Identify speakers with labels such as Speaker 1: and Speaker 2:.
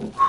Speaker 1: Ooh.